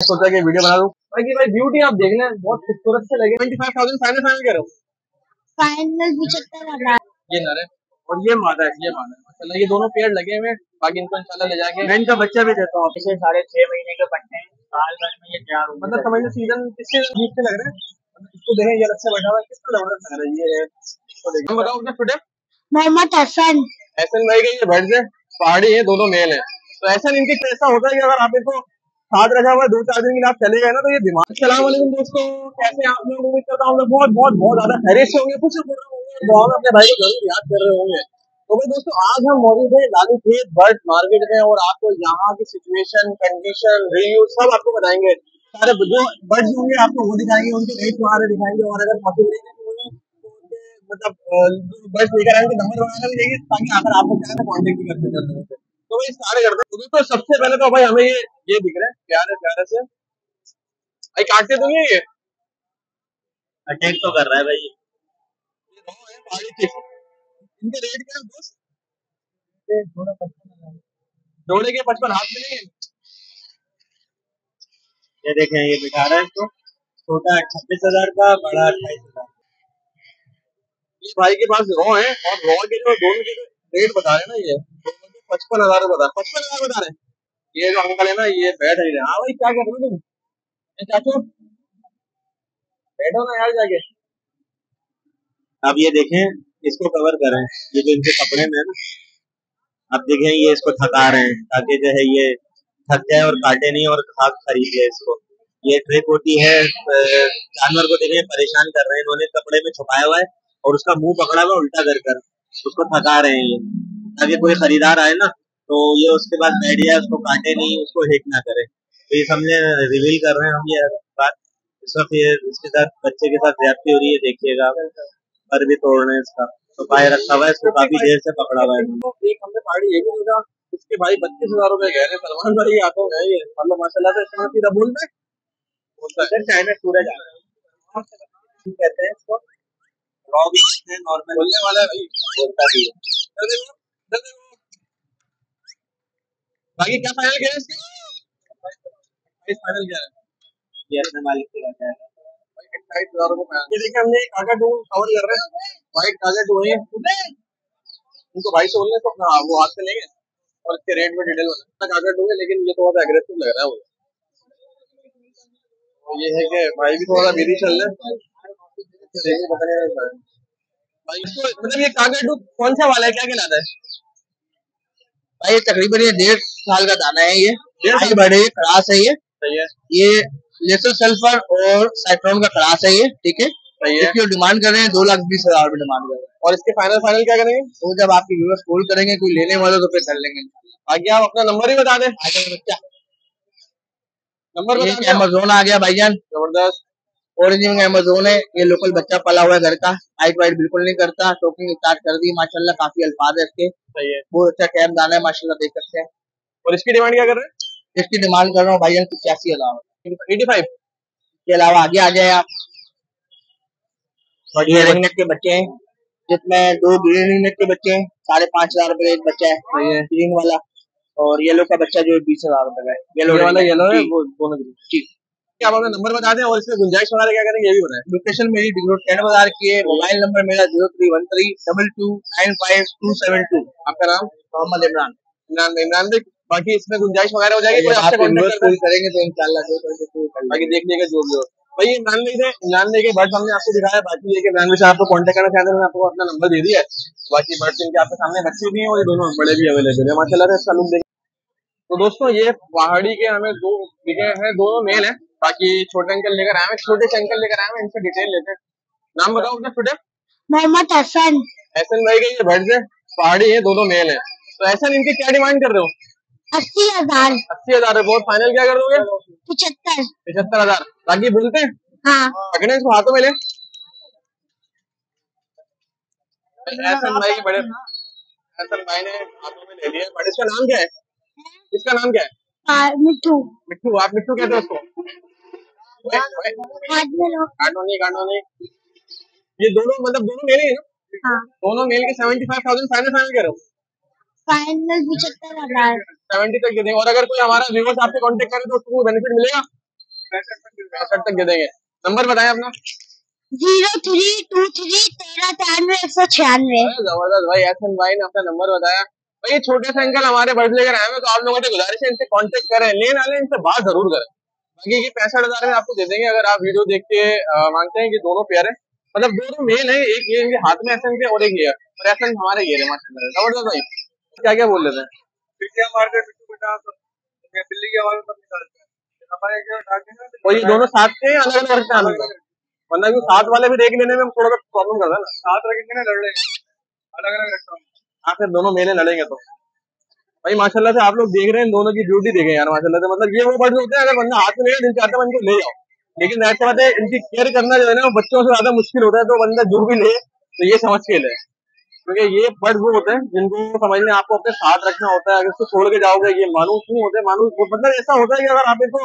सोचा कि वीडियो बना दूँ। बाकी भाई ब्यूटी आप देख लें बहुत खूबसूरत से लगे। Twenty five thousand final final कह रहे हो फाइनल पचहत्तर हज़ार ये नर है और ये मादा है ये मादा है। माशाल्लाह ये दोनों पेड़ लगे हुए हैं। बाकी इनको इंशाल्लाह ले जाके मैं इनका बच्चा भी देता हूँ। इसे साढ़े छह महीने के बच्चे हैं। साल भर में ये तैयार होंगे। मतलब समझ लो सीज़न किससे जीत से लग रहा है? मतलब इसको देखें ये अलग से बैठा हुआ है किसको ज़बरदस्त लग रहा है? ये इसको देखें। बताओ अपना छोटे। मोहम्मद हसन। ऐसन भाई के ये बैठ से पहाड़ी है दोनों मेल है। तो ऐसा इनके ऐसा होता है कि अगर आप इनको साथ रखा हुआ दो चार दिन के लिए आप चले गए ना तो ये दिमाग सलाम दोस्तों, कैसे आप लोग उम्मीद करता हूँ लोग बहुत बहुत बहुत ज़्यादा खैरियत से होंगे, खुश होंगे में अपने भाई को ज़रूर याद कर रहे होंगे। तो भाई दोस्तों, आज हम मौजूद है लालू खेत बर्ड मार्केट में, और आपको यहाँ की सिचुएशन कंडीशन रिव्यू सब आपको बताएँगे। सारे जो बर्ड्स होंगे आपको वो दिखाएँगे, उनके रेट वगैरह दिखाएँगे, और अगर पॉसिबल मतलब बर्ड्स लेकर आएँगे नंबर वगैरह भी देंगे, ताकि अगर आपको चाहे तो कॉन्टेक्ट भी कर सकते हैं तो भाई स्टार्ट करते हैं तो सबसे पहले तो भाई हमें ये ये दिख रहा है प्यारे प्यारे से। भाई काटते तो नहीं है ये? अटैक तो कर रहा है भाई। है फ़िश इनके रेट क्या है दोस्त? जोड़े के पचपन हाथ मिलेंगे ये देखें ये बिठा रहा है इसको। छोटा छब्बीस हज़ार का बड़ा अट्ठाईस हज़ार। ये भाई के पास रॉ है और रॉ के जो दोनों के रेट बता रहे हैं ना ये। पचपन हज़ार बता पचपन हज़ार बता रहे ये जो अंकल है ना, ये बैठ नहीं रहे। हाँ भाई, क्या कर रहे हो तुम? चाचू, बैठो ना यार जाके। अब ये देखें, इसको कवर करें। ये जो इनके कपड़े में है ना, अब देखें, ये इसको थका रहे हैं, ताकि जो है ये थक जाए और काटे नहीं और खाक खरीद ले इसको। ये ट्रिक होती है जानवर को देखें, परेशान कर रहे हैं। इन्होंने कपड़े में छुपाया हुआ है और उसका मुँह पकड़ा हुआ है उल्टा कर कर उसको थका रहे हैं ये। ताकि कोई खरीदार आए ना तो ये उसके बाद बैठ जाए उसको काटे नहीं, उसको हिट ना करे। तो ये समझे रिवील कर रहे हैं हम ये बात। इस वक्त ये, इसके साथ, बच्चे के साथ ज्यादती हो रही है, देखिएगा पर भी तोड़ रहे हैं इसका। तो पाए रखा हुआ है, इसको काफ़ी देर से पकड़ा हुआ है। एक हमने पहाड़ी ये इसके भाई बत्तीस हज़ार रुपए रहे सलमान भाई आता है। ये मतलब माशाल्लाह से इतना सीधा बोल में बोलता है, चाइना सूरज आ रहा है। कहते हैं इसको रॉ भी कहते हैं, नॉर्मल। बोलने वाला है भाई, बोलता भी है। बाकी क्या फाइनल है इसका? इस फाइनल किया है? ये अपने मालिक के रहता है ये देखिए हमने काका टू कवर कर रहे हैं। व्हाइट काका टू है उनको भाई से बोलने तो हाँ वो हाथ से लेंगे। और इसके रेट में डिटेल बना काका टू है लेकिन ये थोड़ा सा एग्रेसिव लग रहा है मुझे ये है कि भाई भी थोड़ा बिज़ी चल रहे हैं। है। भाई इसको मतलब ये काका टू कौन सा वाला है? क्या कहलाता है? भाई ये तकरीबन ये डेढ़ साल का दाना है ये। डेढ़ बड़े क्रास है ये। ये लेसर सल्फ़र और साइट्रॉन का क्रास है ये ठीक है? इसकी डिमांड कर रहे हैं दो लाख बीस हज़ार रुपए डिमांड कर रहे हैं। और इसके फाइनल फाइनल क्या करेंगे? तो जब आपकी व्यूअर्स कॉल करेंगे कोई लेने वाला तो फिर कर लेंगे। बाकी आप अपना नंबर ही बता दें। आगे बच्चा। नंबर ये अमेजोन आ गया भाईजान। ज़बरदस्त। ओरिजिनल अमेजोन है ये लोकल बच्चा पला हुआ है घर का हाइट वाइट बिल्कुल नहीं करता टोकिंग स्टार्ट कर दी माशाल्लाह काफ़ी अल्फाज है इसके। सही है। बहुत अच्छा कैम दाना है माशाल्लाह देख सकते हैं। और इसकी डिमांड क्या कर रहे हैं? इसकी डिमांड कर रहा हूँ भाईजान पचासी हज़ार। एटी फाइव के अलावा आगे आ जाए आप। और ये के बच्चे हैं जिसमें दो ग्रीन रिंग के बच्चे हैं साढ़े पाँच हज़ार रुपए का एक बच्चा है ग्रीन वाला। और येलो का बच्चा जो है बीस हज़ार रुपए का है। येलो वाला येलो है वो दोनों ग्रीन क्या आप अपना नंबर बता दें और इसमें गुंजाइश वगैरह क्या करेंगे ये भी बताएँ। लोकेशन मेरी डिग्रो टेन बाज़ार की है मोबाइल नंबर मेरा zero three one three double two nine five two seven two आपका नाम? मोहम्मद इमरान। इमरान इमरान देख बाकी इसमें गुंजाइश वगैरह हो जाएगी कोई आप आपसे कॉन्टेक्ट करेंगे तो इंशाल्लाह बाकी देख लीजिएगा जो भी हो। भाई इमरान भाई इमरान भाई के बर्ड्स हमने आपको दिखाया बाकी ये कि इमरान भाई से आपको कॉन्टेक्ट करना चाहते हैं आपको अपना नंबर दे दिया है। बाकी बर्ड्स इनके आपके सामने बच्चे भी हैं और ये दोनों बड़े भी अवेलेबल है। माशाल्लाह से लुक तो दोस्तों ये पहाड़ी के हमें दो दिखे हैं दोनों मेल हैं। बाकी छोटे अंकल लेकर आए हैं छोटे से अंकल लेकर आए हैं इनसे डिटेल लेते हैं। नाम बताओ अपना छोटे? मोहम्मद हसन। एहसन भाई के ये बर्ड्स है पहाड़ी है दोनों मेल है। तो एहसन इनके क्या डिमांड कर रहे हो? अस्सी हज़ार। अस्सी हज़ार है बहुत फाइनल क्या कर दोगे? पचहत्तर। पचहत्तर हज़ार। बाकी बोलते हैं? हाँ। पकड़े इसको हाथों में ले। एहसन भाई के बड़े एहसन भाई ने हाथों में ले लिया बट इसका नाम क्या है? इसका नाम क्या है? मिट्टू मिट्टू आप मिट्टू कहते हो उसको? ये दोनों मतलब दोनों मेल ही है ना? हाँ। दोनों मेल के seventy five thousand final final हो फाइनल पचहत्तर हज़ार सेवेंटी तक दे देंगे। और अगर कोई हमारा व्यूवर्स आपसे कांटेक्ट करे तो उसको बेनिफिट मिलेगा? पैंसठ तक दे देंगे। नंबर बताएँ अपना। ज़ीरो थ्री टू थ्री तेरह तिरानवे एक सौ छियानवे। ज़बरदस्त भाई एस एन भाई ने अपना नंबर बताया। भाई ये छोटे से अंकल हमारे बर्ड लेकर आए हुए तो आप लोगों से गुजारिश है इनसे कांटेक्ट करें। ले ना लें इनसे बात ज़रूर करें। बाकी ये पैंसठ हज़ार में आपको दे देंगे अगर आप वीडियो देख के मांगते हैं कि दोनों पेयर है। मतलब दोनों मेल है एक ये इनके हाथ में एसन के और एक ये और एसन हमारे ये है माशाल्लाह। ज़बरदस्त भाई। क्या क्या बोल लेते हैं तो और ये दोनों साथ के अलग अलग रखते हैं आनंद वरना क्यों साथ वाले भी देख लेने में थोड़ा सा प्रॉब्लम करता है ना। साथ रखेंगे ना लड़ रहे अलग अलग रखता हूँ हाँ फिर दोनों मेले लड़ेंगे तो। भाई, माशाल्लाह से आप लोग देख रहे हैं दोनों की ड्यूटी देखें यार, माशाल्लाह से। मतलब ये वो बर्ड होते हैं, अगर बंदा हाथ में लेगा चाहता है इनको ले जाओ। लेकिन ऐसे बात है, इनकी केयर करना जो है ना बच्चों से ज़्यादा मुश्किल होता है तो बंदा जो भी ले तो ये समझ के ले। क्योंकि ये बर्ड वो होते हैं, जिनको समझने आपको अपने साथ रखना होता है। अगर इसको छोड़ के जाओगे, ये मानूस नहीं होते, मानूस मतलब ऐसा होता है कि अगर आप इनको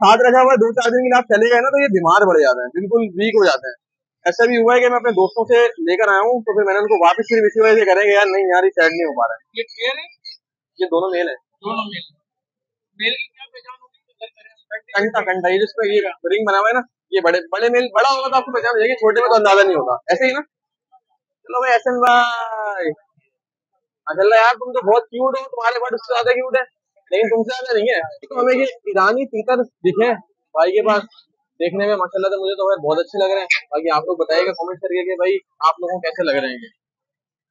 साथ रखा हुआ दो चार दिन के लिए आप चले गए ना तो ये बीमार पड़ जाते हैं, बिल्कुल वीक हो जाते हैं। ऐसा भी हुआ है कि मैं अपने दोस्तों से लेकर आया हूँ तो फिर मैंने उनको वापस फिर इसी वजह से करेंगे यार, नहीं यार, ये सेट नहीं हो पा रहा है। ये है? ये दोनों मेल है। दोनों मेल मेल की क्या पहचान होगी? कंटा कंटा ये जिसमें ये रिंग बना हुआ है ना ये बड़े बड़े मेल बड़ा होगा तो आपको पहचान हो जाएगी छोटे में तो अंदाज़ा नहीं होगा। ऐसे ही ना? चलो भाई एहसन भाई। माशाल्लाह यार तुम तो बहुत क्यूट हो तुम्हारे बर्ड उससे ज़्यादा क्यूट है। लेकिन तुमसे ज़्यादा नहीं है। तो हमें ये ईरानी तीतर दिखे भाई के पास। देखने में माशाल्लाह तो मुझे तो बहुत अच्छे लग रहे हैं। बाकी आप लोग बताइएगा कमेंट करके कि भाई आप लोगों को कैसे लग रहे हैं।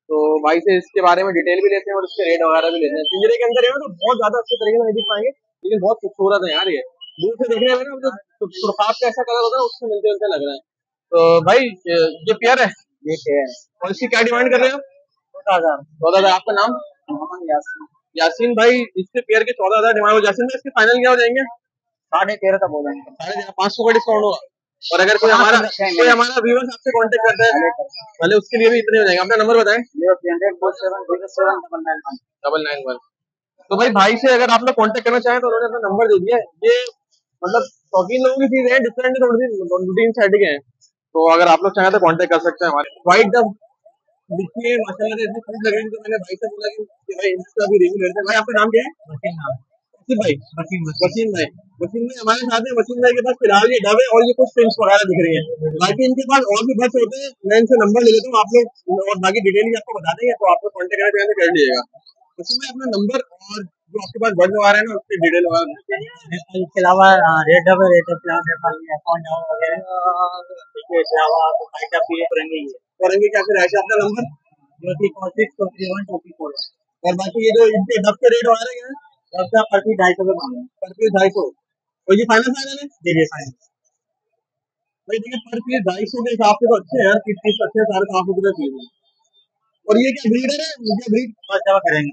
तो भाई से इसके बारे में डिटेल भी लेते हैं और इसके रेट वगैरह भी लेते हैं। पिंजरे के अंदर है ना तो बहुत ज़्यादा अच्छे तरीके से नहीं दिख पाएँगे लेकिन बहुत खूबसूरत है यार ये। दूर से देखने में ना जो सुरखाब का ऐसा कलर होता है उससे मिलते मिलते लग रहे हैं। तो भाई ये पेयर है? ये पेयर और इसकी क्या डिमांड कर रहे हैं आप? चौदह हज़ार। चौदह हज़ार आपका नाम? यासीन। यासीन भाई इसके पेयर के चौदह हज़ार डिमांड हो। यासीन भाई इसके फाइनल क्या हो जाएँगे? साढ़े तेरह तक हो जाएँगे। साढ़े तेरह पाँच सौ का डिस्काउंट होगा। और अगर कोई हमारा कोई हमारा व्यूवर्स आपसे कांटेक्ट करता है भले उसके लिए भी इतने हो जाएँगे। अपना नंबर बताएँ। Double nine one. तो भाई भाई से अगर आप लोग कांटेक्ट करना चाहें तो उन्होंने अपना नंबर दे दिया है। ये मतलब शौकीन लोगों की चीज़ है डिफरेंट थोड़ी सी रूटीन सेट के हैं। तो अगर आप लोग चाहें तो कॉन्टेक्ट कर सकते हैं हमारे। व्हाइट डब देखिए माशाल्लाह से इतनी खूब लग रही है तो मैंने भाई से बोला कि भाई इसका भी रिव्यू लेते हैं। भाई आपका नाम क्या है? वसीम भाई। वसीम भाई। वसीम भाई हमारे साथ है वसीम भाई के पास फ़िलहाल ये डब है और ये कुछ पिंस वगैरह दिख रही है। बाकी इनके पास और भी बस होते हैं मैं इनसे नंबर ले लेता हूँ आप लोग और बाकी डिटेल आपको बता देंगे तो आप लोग कॉन्टेक्ट करना कर लीजिएगा। वसीम भाई अपना नंबर और जो आपके पास बर्ड आ रहे हैं ना उसकी डिटेल वगैरह इसके अलावा रेड डब रेड डब प्लान नेपाल में अकाउंट वगैरह। इसके अलावा आपको करेंगे करेंगे क्या फिर? ऐसे अपना नंबर जो कि और बाकी ये जो इनके डब के रेट वगैरह है? डब पर पीस ढाई सौ पर पीस ढाई सौ। पर तो है और ये क्या ब्रीडर है? ये ब्रीड करेंगे।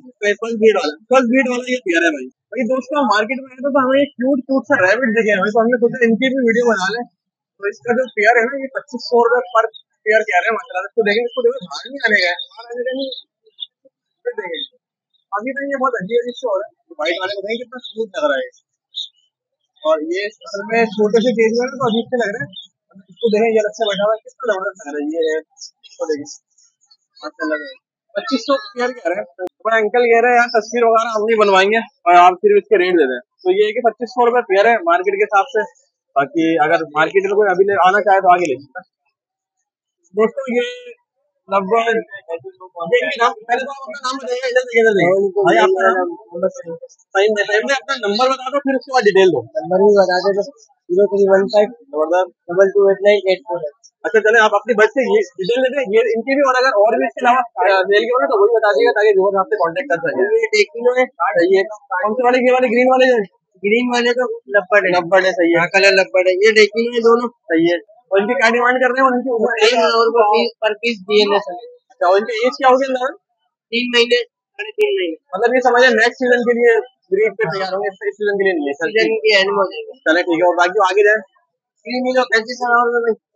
वाला। फ़र्स्ट वाला ये पेयर है भाई। भाई, दोस्तों मार्केट में तो हमें एक क्यूट क्यूट सा रैबिट दिखे हमें तो हमने सोचा इनकी भी वीडियो बना लें। तो इसका जो पेयर है ना, ये पच्चीस सौ रुपए पर पेयर कह रहे हैं मतलब इसको देखेंगे इसको देखो, बाहर नहीं आने का देखेंगे अभी तो ये बहुत अजीब अजीब से हो रहा है। व्हाइट वाले को कितना स्मूथ लग रहा है। और ये असल में छोटे से केज में तो अजीब से लग रहा है। इसको देखें, ये से बैठा हुआ है। कितना ज़बरदस्त लग रहा है। ये इसको देखें। माशाल्लाह पच्चीस सौ पेयर कह रहे हैं। तो अंकल कह रहे हैं, यार, तस्वीर वगैरह हम नहीं बनवाएँगे और आप सिर्फ़ इसके रेट दे दें। तो ये है कि पच्चीस सौ रुपए पेयर है मार्केट के हिसाब से। बाकी अगर मार्केट में कोई अभी ले आना चाहे तो आगे ले सकता है। दोस्तों, ये लगभग पहले तो आप अपना नाम बताइए इधर से इधर भाई आपका नाम सही में सही में अपना नंबर बता दो फिर उसके बाद डिटेल दो। नंबर भी बता दे zero three one five double two eight nine eight four अच्छा चले आप अपनी बस से ये डिटेल देते हैं ये इनकी भी और अगर और भी इसके अलावा सेल के होना तो वही बता दीजिएगा ताकि जो आपसे कांटेक्ट कर सके। ये है सही है। कौन से वाले ये वाले ग्रीन वाले ग्रीन वाले तो लब्बड़ है। नब्बड़ है सही है। कलर लब्बड़ है। ये टेकिनो है दोनों। सही है। और इनकी क्या डिमांड कर रहे हैं? इनकी उम्र एक और को पीस पर पीस है अच्छा इनकी एज क्या होगी अंदर तीन महीने साढ़े तीन महीने। मतलब ये समझिए नेक्स्ट सीज़न के लिए ब्रीड पे तैयार होंगे इस सीज़न के लिए नहीं सर। सीज़न के एंड में हो जाएगा। चले ठीक है और बाकी आगे जाए।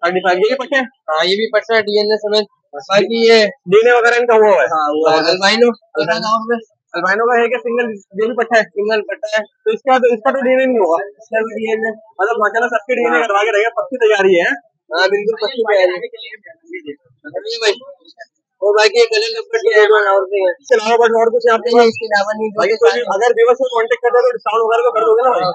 थर्टी फाइव ये पटे हाँ? ये भी पड़ता है डीएनएस समेत बाकी ये डीने वगैरह इनका हुआ है। हाँ तेरह गाँव में अल्बाइनो का है क्या सिंगल? ये भी पट्टा है, सिंगल पट्टा है। तो इसका तो इसका तो डीएनए नहीं होगा। इसका भी डीएनए मतलब माशाल्लाह सबके डीएनए करवा के रहेगा पक्की तैयारी है हाँ। बिल्कुल पक्की तैयारी है। और बाकी ये कलर नंबर के और भी है। अलावा बस और कुछ इसके अलावा नहीं भाई कोई भी अगर से कांटेक्ट करते हो तो डिस्काउंट वगैरह तो कर दोगे ना भाई?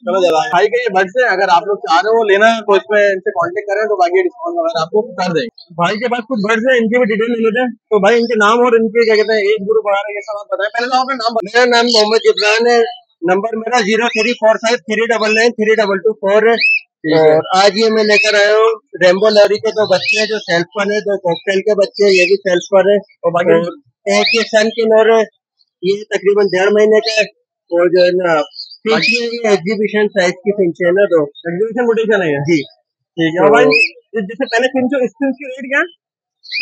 चलो जरा भाई के ये बड्स है अगर आप लोग चाह रहे हो लेना तो इसमें इनसे कांटेक्ट करें तो बाकी डिस्काउंट वगैरह आपको कर देंगे। भाई के पास कुछ बड्स है इनकी भी डिटेल ले लेते हैं। तो भाई इनके नाम और इनके क्या कहते हैं एज ग्रुप वगैरह ये सब आप बताएँ। पहले तो अपना नाम मेरा नाम मोहम्मद इब्रान है। नंबर मेरा zero three four five three double nine three double two four है। और आज ये मैं लेकर आया हूँ रेम्बो लॉरी के दो बच्चे हैं जो सेल्फ पर है दो कॉकटेल के बच्चे हैं ये भी सेल्फ पर है। और बाकी एक ये सन की नोर है ये तकरीबन डेढ़ महीने का है। और जो है ना फिंच ये एग्जीबिशन साइज़ की फिंच है ना दो एग्जीबिशन मोटिवेशन है? जी। ठीक है। और जिससे पहले फिंच इस फिंच की रेट क्या?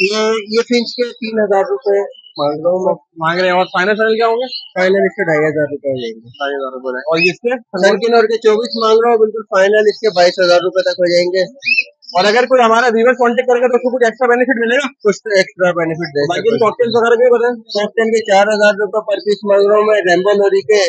ये ये फिंच के तीन हज़ार रूपए मांग रहा हूँ मांग रहे हैं और फाइनल फाइनल क्या होंगे? फाइनल इसके ढाई हज़ार रूपए हो जाएँगे। ढाई हज़ार रुपए और इसके सन की चौबीस मांग रहा हूँ बिल्कुल फाइनल इसके बाईस हज़ार रूपए तक हो जाएँगे। और अगर कोई हमारा व्यूवर कॉन्टेक्ट करेगा तो उसको कुछ एक्स्ट्रा बेनिफिट मिलेगा? कुछ तो एक्स्ट्रा बेनिफिट दे बाकी कॉकटेल्स वगैरह के बताएँ कॉकटेल के चार हज़ार रूपए पर पीस मांग रहा हूँ मैं रेम्बो लोरी के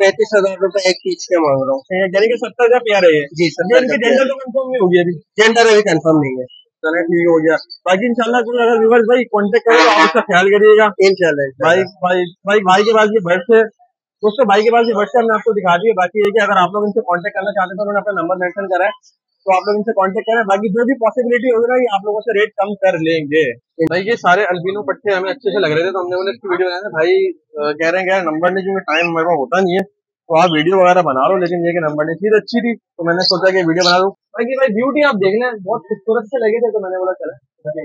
पैंतीस हज़ार रूपए एक पीस के मांग रहा हूँ। यानी कि सत्तर हज़ार प्यार है जी सर जेंडर तो कंफर्म नहीं होगी अभी। जेंडर अभी कंफर्म नहीं है। चले ठीक हो गया। बाकी इंशाल्लाह कोई अगर व्यूवर्स भाई कांटेक्ट करें तो आप उसका ख्याल करिएगा। इंशाल्लाह भाई भाई भाई भाई के पास ये बर्ड्स है। दोस्तों भाई के पास ये बर्ड्स है हमने आपको दिखा दिए बाकी ये कि अगर आप लोग इनसे कांटेक्ट करना चाहते हैं तो उन्होंने अपना नंबर मेंशन करा है तो आप लोग इनसे कांटेक्ट करें। बाकी जो भी पॉसिबिलिटी होगी ना ये आप लोगों से रेट कम कर लेंगे। भाई ये सारे अल्बिनो पट्टे हमें अच्छे से लग रहे थे तो हमने इसकी वीडियो बनाया था। भाई कह रहे हैं क्या नंबर नहीं क्योंकि टाइम मेरे पास होता नहीं है। तो आप वीडियो वगैरह बना लो लेकिन ये कि नंबर नहीं चीज़ अच्छी थी तो मैंने सोचा कि वीडियो बना दूँ। बाकी भाई ब्यूटी आप देख लें बहुत खूबसूरत से लगे थे तो मैंने बोला चला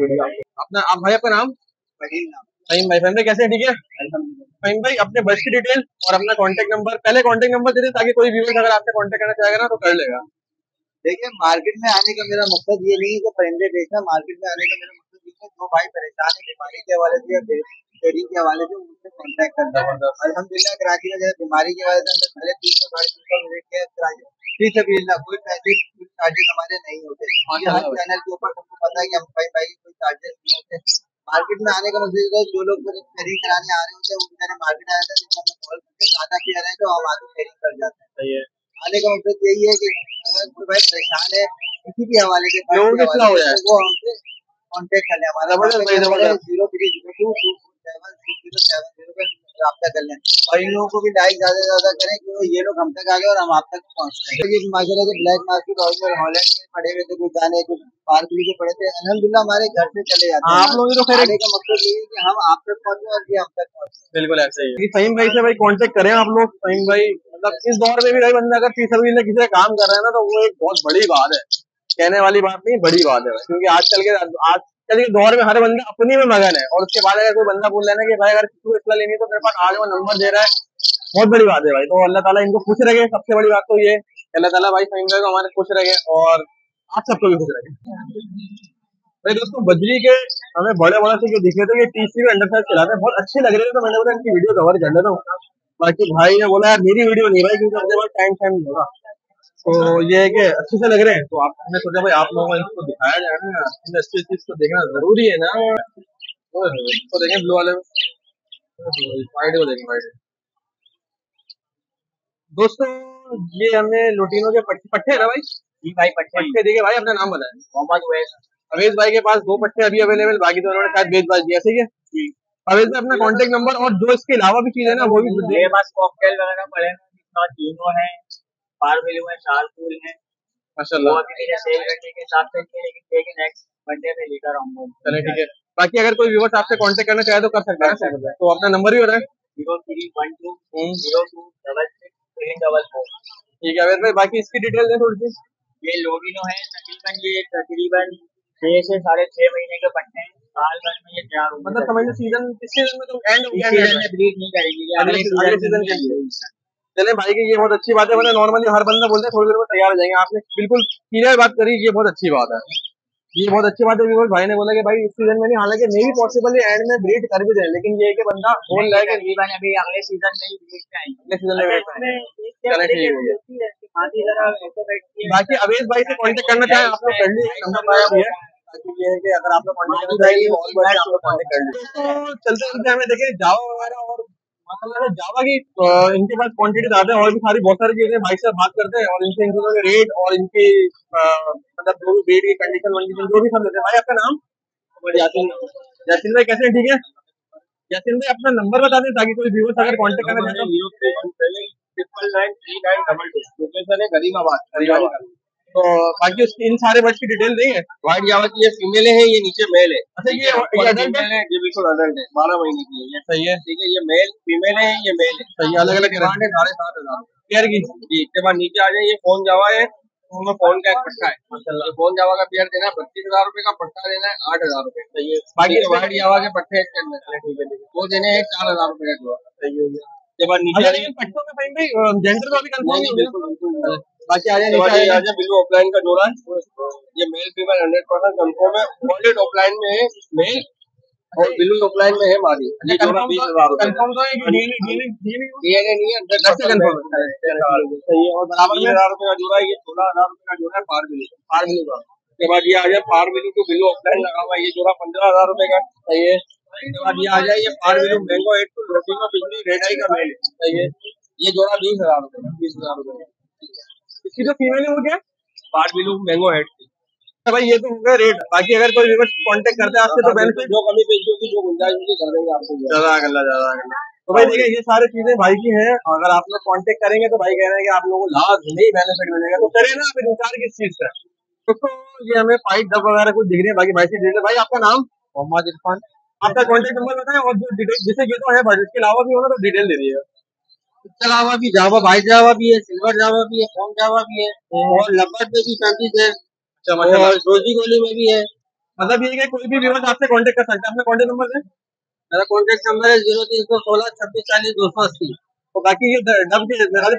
वीडियो अपना आप भाई आपका नाम? फहीम भाई फहीम भाई कैसे ठीक है? फहीम भाई अपने बस की डिटेल और अपना कांटेक्ट नंबर पहले कॉन्टेक्ट नंबर दे दें ताकि कोई व्यूअर अगर आपसे कॉन्टेक्ट करना चाहेगा ना तो कर लेगा। देखिए मार्केट में आने का मेरा मकसद ये नहीं है कि परिंदे बेचना मार्केट में आने का मेरा मकसद ये है जो भाई परेशान है बीमारी के हवाले से या ट्रेडिंग के हवाले से उनसे कॉन्टैक्ट करना है अलहमदिल्ला कराची में जैसे बीमारी के वजह से हमने पहले तीन सौ साढ़े तीन सौ मिनट के कराची ठीक है बिल्ला कोई पैसे चार्जेस हमारे नहीं होते हर चैनल के ऊपर सबको पता है कि हम भाई भाई कोई चार्जेस नहीं होते मार्केट में आने का मतलब जो लोग खरीद कराने आ रहे होते हैं वो बेचारे मार्केट आए थे जिनको हमें कॉल करके आधा किया रहे हैं तो हम आगे खरीद कर जाते हैं आने का मतलब यही है कि अगर कोई भाई परेशान है किसी भी हवाले के की इतना हो हवाले जाए। से, वो हमसे कांटेक्ट कर ले हमारा। ज़ीरो थ्री ज़ीरो टू कर और इन लोगों को भी लाइक ज़्यादा से ज़्यादा करें क्योंकि ये लोग हम तक आ गए और हम आप तक पहुँच गए तो से ब्लैक मार्केट और हॉलैंड के पड़े हुए थे कुछ जाने कुछ पार्क के पड़े थे। अलहमदुल्ला हमारे घर से चले जाते हाँ, आप लोगों तो खैर का मकसद ये है कि हम आप तक पहुँचे और ये हम तक पहुँचे। बिल्कुल ऐसा ही फहीम भाई से भाई कांटेक्ट करें आप लोग। फहीम भाई मतलब इस दौर में भी भाई बंदा अगर फ़ीस सर्विस में किसी काम कर रहा है ना तो वो एक बहुत बड़ी बात है। कहने वाली बात नहीं बड़ी बात है। क्योंकि आजकल के आजकल के दौर में हर बंदा अपनी में मगन है, और उसके बाद अगर कोई बंदा बोल रहा है ना कि भाई अगर किसी को इतना लेनी है तो मेरे पास आज वो नंबर दे रहा है, बहुत बड़ी बात है भाई। तो अल्लाह ताला इनको खुश रखे, सबसे बड़ी बात तो ये अल्लाह ताला भाई भाई को हमारे खुश रखे, और आप सबको भी खुश रखे। भाई दोस्तों बजरी के हमें बड़े बड़े से जो दिखे थे तीसरी में अंडर साइज़ चलाते हैं? बहुत अच्छे लग रहे थे तो मैंने बोला, इनकी वीडियो कवर कर लेता हूँ बाकी भाई ने बोला, यार मेरी वीडियो नहीं भाई, क्योंकि टाइम टाइम नहीं होगा। तो ये है कि अच्छे से लग रहे हैं। तो आपने सोचा भाई आप लोगों को इनको दिखाया जाए ना इंडस्ट्री चीज़ को देखना ज़रूरी है ना। होए, देखें ब्लू वाले वाइट को देखें वाइट दोस्तों ये हमने लुटीनों के पट्टे पट्टे है ना भाई? जी भाई पट्टे। पट्टे देखे भाई अपना नाम बताएँ। मोहम्मद उवैस अवेश भाई के पास दो पट्टे अभी अवेलेबल बाकी तो उन्होंने शायद बेच बाज दिया ठीक है? अवेश भाई अपना कांटेक्ट नंबर और जो इसके अलावा भी चीज़ है ना वो भी मेरे पास कॉकटेल वगैरह पड़े हैं। जिसका तीनों है पारवेलू है। शार्पुल है वो अभी मेरे सेल करने के साथ में लेकिन लेकिन नेक्स्ट मंडे में लेकर आऊँगा। चले ठीक है। बाकी अगर कोई व्यूवर्स आपसे कांटेक्ट करना चाहे तो कर सकता है। तो अपना नंबर भी बताएँ। Zero three one two hmm, zero two double six three double four ठीक है भाई बाकी इसकी डिटेल दें थोड़ी सी। ये लोबिनो है तकरीबन ये तकरीबन छह से साढ़े छह महीने के पट्टे हैं। साल भर में ये तैयार होंगे। मतलब समझ लो सीज़न इस सीज़न में तो एंड हो गया ब्रीड नहीं करेंगे। अगले सीज़न के लिए। चले भाई की ये बहुत अच्छी बात है। मतलब नॉर्मली हर बंदा बोलते हैं थोड़ी देर में तैयार हो जाएँगे। आपने बिल्कुल क्लियर बात करी ये बहुत अच्छी बात है। ये बहुत अच्छी बात है बिकॉज़ भाई ने बोला कि भाई इस सीज़न में नहीं हालाँकि मे भी पॉसिबल है एंड में ब्रीड कर भी दें लेकिन ये है कि बंदा बोल रहा है कि अभी अगले सीज़न में अगले सीज़न में करें। ठीक बाकी अवेश भाई से कॉन्टेक्ट करना चाहें आप लोग कर लीजिए नंबर पाया हुआ है ये है कि अगर आप लोग बढ़िया आप लोग कांटेक्ट कर लीजिए तो चलते चलते हमें देखें जावा वगैरह और से जावा की अ, इनके पास क्वांटिटी ज़्यादा है और भी सारी बहुत सारी चीज़ें भाई से बात करते हैं और इनसे इन चीज़ों के रेट और इनकी अ, मतलब जो भी ब्रीड की कंडीशन वंडीशन जो भी सब लेते हैं भाई आपका नाम जैसिन भाई कैसे हैं ठीक है जैसिन भाई अपना नंबर बता दें ताकि कोई व्यूअर्स अगर कांटेक्ट करना चाहे तो zero three one seven triple nine three nine double two location है गरीबाबाद। तो बाकी उसकी इन सारे बर्ड्स की डिटेल नहीं है। व्हाइट जावा की ये फीमेल है ये नीचे मेल है। अच्छा ये ये adult है? ये बिल्कुल अडल्ट है। बारह महीने की है ये। सही है। ठीक है ये मेल फीमेल है ये मेल है। सही अलग अलग है साढ़े सात हज़ार। केयर की? जी इसके बाद नीचे आ जाए ये फ़ोन जावा है फ़ोन का एक पट्टा है। फ़ोन जावा का पेयर देना है बत्तीस हज़ार रूपए का पट्टा देना है आठ हज़ार रूपए। सही है। बाकी व्हाइट जावा के पट्टे इसके अंदर ठीक है वो देने हैं चार हज़ार रूपए का जोड़ा। सही हो गया बाद नीचे अच्छा पट्टों में जेंडर तो अभी कंफर्म नहीं है बिल्कुल। बाकी आ जाए जाए। बिल्लू ऑफलाइन का जोड़ा है ये male female hundred percent confirm है। वॉलेट ऑफलाइन में है मेल और बिल्लू ऑफलाइन में है ये जोड़ा बीस हज़ार रूपए कंफर्म तो है डीएनए नहीं है। दस से कंफर्म है सही है और बराबर बीस हज़ार रूपए का जोड़ा है ये सोलह हज़ार रूपए का जोड़ा है पार बिल्लू पार मिलू का उसके बाद ये आ जाए पार बिल्लू टू बिल्लू ऑफलाइन लगा हुआ है। ये जोड़ा पंद्रह हज़ार रूपए का। सही है। उसके बाद ये आ जाए ये पार बिल्लू मैंगो एट टू रोटी का बिजली रेड का मेल सही है। ये जोड़ा बीस हज़ार रूपए का बीस हज़ार रूपए का। इसकी जो फीमेल है वो क्या है? पार बिल्लू मैंगो हेड भाई ये तो होगा रेट बाकी अगर कोई व्यूअर्स कांटेक्ट करते हैं आपसे तो बेनिफिट जो कमी पेश होगी जो गुंजाइश होगी कर देंगे आपको। ज़्यादा ज़्यादा तो भाई देखिए ये सारी चीज़ें भाई की हैं। अगर आप लोग कांटेक्ट करेंगे तो भाई कह रहे हैं कि आप लोगों को लाभ नहीं बेनिफिट मिलेगा। तो करें ना फिर इंसान किस चीज़ से तो ये हमें फाइट डब वगैरह कुछ दिख रही है बाकी भाई से डिटेल भाई आपका नाम? मोहम्मद इरफान। आपका कॉन्टेक्ट नंबर बताएँ और जो डिटेल जिसे ये तो है इसके अलावा भी होना तो डिटेल दे दीजिएगा। अलावा भी जावा वाइट जावा भी है सिल्वर जावा भी है फ़ोन जावा भी है और लब्बट में भी पैंतीस है अच्छा और रोजी गोली में भी है। मतलब ये कि कोई भी व्यूअर्स आपसे कांटेक्ट कर सकते हैं। अपना कॉन्टेक्ट नंबर दें मेरा कॉन्टेक्ट नंबर है ज़ीरो तीन सौ सोलह छब्बीस चालीस दो सौ अस्सी। और बाकी ये डब के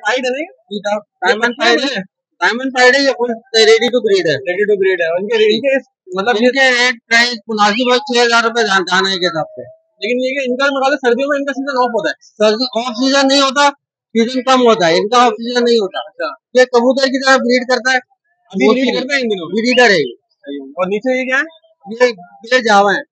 फाइट है नहीं डायमंड फाइड है? डायमंड फाइड है ये फुल रेडी टू ब्रीड है? रेडी टू ग्रेड है। उनके इनके मतलब इनके रेट प्राइस मुनासिब है छह हज़ार रूपए जाने के हिसाब से। लेकिन ये कि इनका मतलब सर्दियों में इनका सीज़न ऑफ़ होता है। सर्दी ऑफ़ सीज़न नहीं होता सीज़न कम होता है। इनका ऑफ़ सीज़न नहीं होता। अच्छा। ये कबूतर की तरह ब्रीड करता है। अभी रीड करते हैं इन दिनों? ब्रीडर है और नीचे ये क्या है? ये ये जावा है।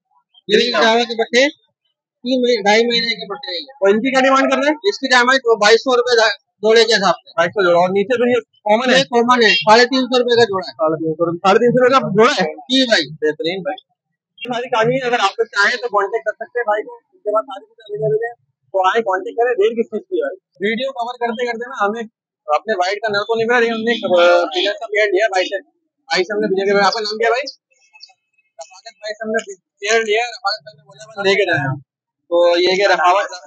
ये जावा। के पट्टे तीन महीने ढाई महीने के बच्चे और इनकी क्या डिमांड कर रहे हैं? इसकी डायमंड बाईस सौ रूपए जोड़े के हिसाब से। बाईस सौ जोड़ा। और नीचे तो ये कॉमन है? कॉमन है। साढ़े तीन सौ रूपए का जोड़ा है। साढ़े तीन सौ साढ़े तीन सौ रुपये का जोड़ा है? जी भाई। बेहतरीन भाई। सारी अगर आप लोग चाहें तो कांटेक्ट कर सकते हैं भाई। को उसके बाद सारी अवेलेबल है। तो आए कांटेक्ट करें। किस चीज़ की है? वीडियो कवर करते करते ना हमें अपने वाइट का तो नहीं मिला हमने पिलर का लिया भाई से भाई से हमने पिलर के आपका नाम क्या भाई? रफाकत भाई से हमने लिया रफाकत भाई ने बोला, मैं लेके जाया तो ये कि रफावत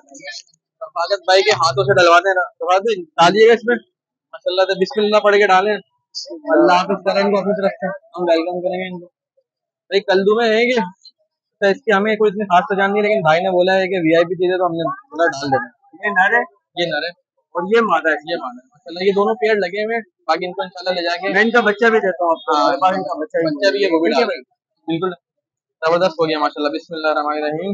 रफाकत भाई के हाथों से डलवाते हैं। रफाकत भाई, डालिएगा इसमें। के डालें। अल्लाह हाफिज, करें इनको हम वेलकम करेंगे इनको। भाई कल्दू में है कि तो इसकी हमें कोई इतनी खास पहचान नहीं है, लेकिन भाई ने बोला है कि वीआईपी चीज़ें तो हमने बोला डाल देना। ये नर है? ये नर है। और ये मादा है। ये मादा है। ये दोनों पेड़ लगे हुए बाकी इनको इंशाल्लाह ले जाके मैं इनका बच्चा भी देता हूँ आपको। इनका बच्चा बच्चा भी है वो भी डाल बिल्कुल। ज़बरदस्त हो गया माशाल्लाह। बिस्मिल्लाह रहमान रहीम।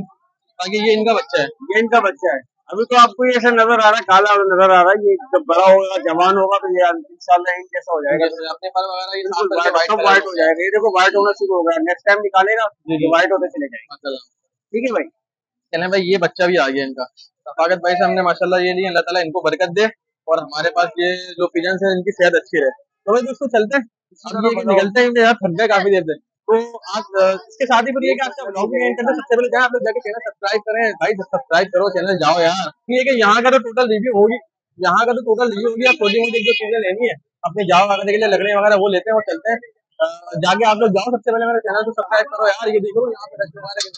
बाकी ये इनका बच्चा है। ये इनका बच्चा है। अभी तो आपको ये ऐसा नज़र आ रहा है काला नज़र आ रहा है। ये जब बड़ा होगा जवान होगा तो ये इंशाल्लाह इन जैसा हो जाएगा? अपने वगैरह सब व्हाइट हो जाएगा। ये देखो व्हाइट होना शुरू हो गया। नेक्स्ट टाइम निकालेगा व्हाइट होते चले जाएगा। ठीक है भाई? कहने भाई ये बच्चा भी आ गया इनका। सफाकत भाई से हमने माशाल्लाह ये लिए अल्लाह ताला इनको बरकत दे और हमारे पास ये जो पिजन है इनकी सेहत अच्छी रहे। तो भाई दोस्तों चलते हैं। कि निकलते हैं यार थक गए काफ़ी देर से। तो आप इसके साथ ही फिर ये कि आपका ब्लॉग भी एंड सबसे पहले जाए आप लोग जाके चैनल सब्सक्राइब करें भाई सब्सक्राइब करो चैनल जाओ यार। ये कि यहाँ का तो टोटल रिव्यू होगी यहाँ का तो टोटल रिव्यू होगी आप छोटी मोटी जो चीज़ें लेनी है अपने जाओ वगैरह के लिए लगने वगैरह वो लेते हैं और चलते हैं। जाके आप लोग जाओ सबसे पहले मेरे चैनल को सब्सक्राइब करो यार ये देखो यहाँ पे रखे हमारे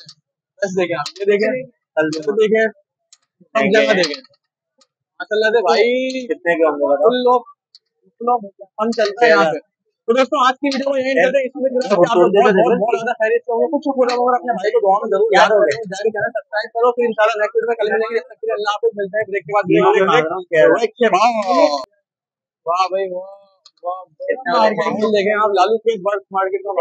बस देखें आप ये देखें कल तो देखें सब जगह देखें। माशाल्लाह से भाई कितने के होंगे बताओ? फुल लोग फुल लोग हम चलते हैं यहाँ पे। तो दोस्तों आज की वीडियो को यही करते हैं। इसमें बहुत ज़्यादा खैरियत से होंगे कुछ होगा अपने भाई को दुआ में ज़रूर याद चैनल सब्सक्राइब करो फिर इंशाल्लाह नेक्स्ट वीडियो में कल मिलेंगे। तब तक के लिए अल्लाह हाफिज़ मिलते हैं ब्रेक के बाद वाह वाह भाई वाह वाह देखें आप लालू के मार्केट का